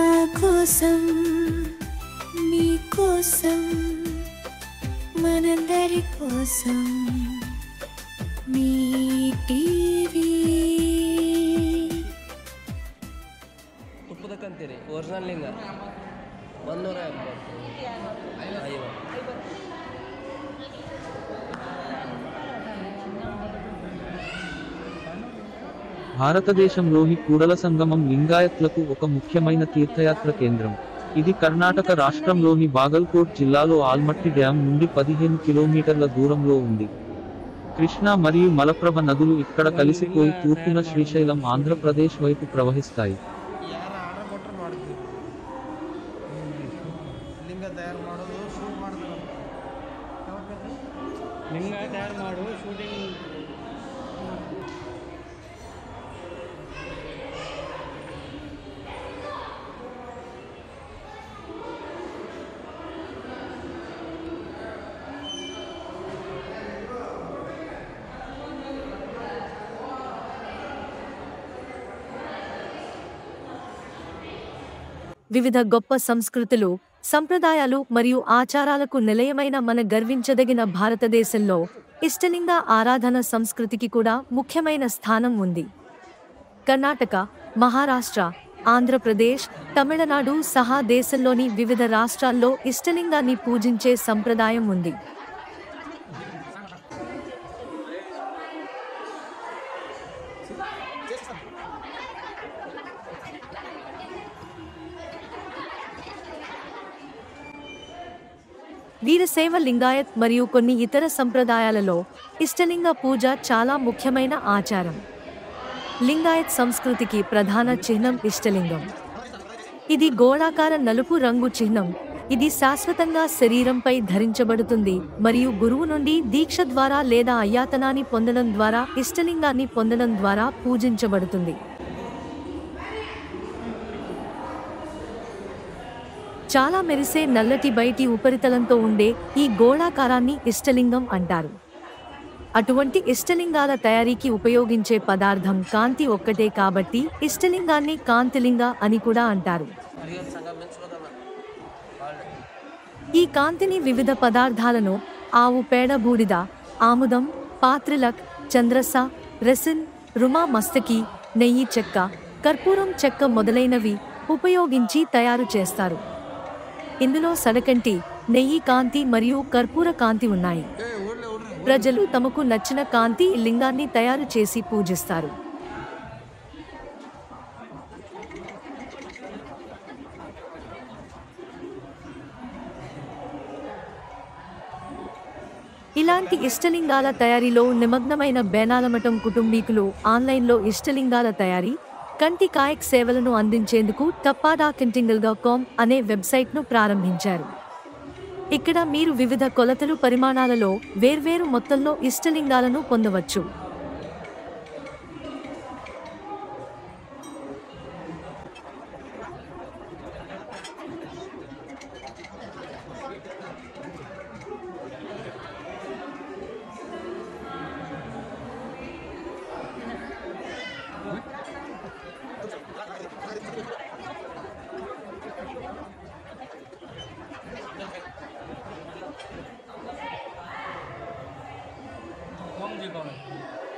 మా కోసం మీ కోసం మనందరి కోసం మీ టీవీ ತುಪ್ಪದ ಕಂತೀರಿ ಒರಿಜಿನಲ್ ಲಿಂಗ ಒಂದೂರ ಎಪ್ಪತ್ತು ಐವತ್ತು భారతదేశంలోని కూడల సంగమం లింగాయత్లకు ఒక ముఖ్యమైన తీర్థయాత్ర కేంద్రం. ఇది కర్ణాటక రాష్ట్రంలోని బాగల్కోట్ జిల్లాలో ఆల్మట్టి డ్యాం నుండి పదిహేను కిలోమీటర్ల దూరంలో ఉంది. కృష్ణా మరియు మలప్రభ నదులు ఇక్కడ కలిసిపోయి తూర్పున శ్రీశైలం ఆంధ్రప్రదేశ్ వైపు ప్రవహిస్తాయి. లింగ తయారు మాడు షూటింగ్ వివిధ గొప్ప సంస్కృతులు సంప్రదాయాలు మరియు ఆచారాలకు నిలయమైన మన గర్వించదగిన భారతదేశంలో ఇష్టలింగ ఆరాధన సంస్కృతికి కూడా ముఖ్యమైన స్థానం ఉంది. కర్ణాటక మహారాష్ట్ర ఆంధ్రప్రదేశ్ తమిళనాడు సహా దేశంలోని వివిధ రాష్ట్రాల్లో ఇష్టలింగాన్ని పూజించే సంప్రదాయం ఉంది. వీరశైవ లింగాయత్ మరియు కొన్ని ఇతర సంప్రదాయాలలో ఇష్టలింగ పూజ చాలా ముఖ్యమైన ఆచారం. లింగాయత్ సంస్కృతికి ప్రధాన చిహ్నం ఇష్టలింగం. ఇది గోళాకార నలుపు రంగు చిహ్నం. ఇది శాశ్వతంగా శరీరంపై ధరించబడుతుంది మరియు గురువు నుండి దీక్ష ద్వారా లేదా అయ్యాతనాన్ని పొందడం ద్వారా ఇష్టలింగాన్ని పొందడం ద్వారా పూజించబడుతుంది. చాలా మెరిసే నల్లటి బయటి ఉపరితలంతో ఉండే ఈ గోళాకారాన్ని ఇష్టలింగం అంటారు. అటువంటి ఇష్టలింగాల తయారీకి ఉపయోగించే పదార్థం కాంతి ఒక్కటే కాబట్టి ఇష్టలింగాన్ని కాంతిలింగ అని కూడా అంటారు. ఈ కాంతిని వివిధ పదార్థాలను ఆవు పేడ బూడిద ఆముదం పాత్రిలక్ చంద్రస రెసిన్ రుమా మస్తకి నెయ్యి చెక్క కర్పూరం చెక్క మొదలైనవి ఉపయోగించి తయారు చేస్తారు. ఇందులో సడకంటి నెయ్యి కాంతి మరియు కర్పూర కాంతి ఉన్నాయి. ప్రజలు తమకు నచ్చిన కాంతి లింగాన్ని తయారు చేసి పూజిస్తారు. ఇలాంటి ఇష్టలింగాల తయారీలో నిమగ్నమైన బేనాలమఠం కుటుంబీకులు ఆన్లైన్లో ఇష్టలింగాల తయారీ కంటి కాయక్ సేవలను అందించేందుకు టప్పాడా డాట్ కామ్ అనే వెబ్సైట్ను ప్రారంభించారు. ఇక్కడ మీరు వివిధ కొలతలు పరిమాణాలలో వేర్వేరు మొత్తంలో ఇష్టలింగాలను పొందవచ్చు. Yeah.